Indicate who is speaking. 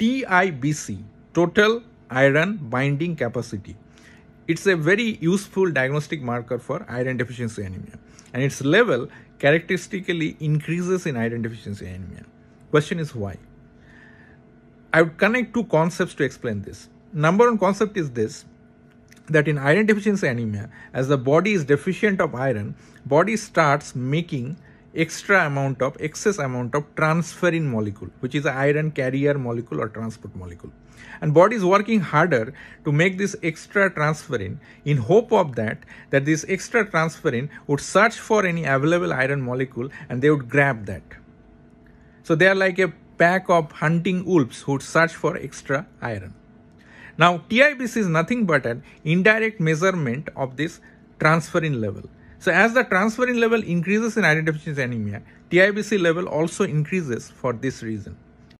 Speaker 1: TIBC, total iron binding capacity. It's a very useful diagnostic marker for iron deficiency anemia and its level characteristically increases in iron deficiency anemia. Question is why? I would connect two concepts to explain this. Number one concept is this that in iron deficiency anemia, as the body is deficient of iron, body starts making extra amount of excess amount of transferrin molecule which is an iron carrier molecule or transport molecule. And body is working harder to make this extra transferrin in hope of that that this extra transferrin would search for any available iron molecule and they would grab that. So they are like a pack of hunting wolves who would search for extra iron. Now TIBC is nothing but an indirect measurement of this transferrin level so as the transferrin level increases in iron deficiency anemia, TIBC level also increases for this reason.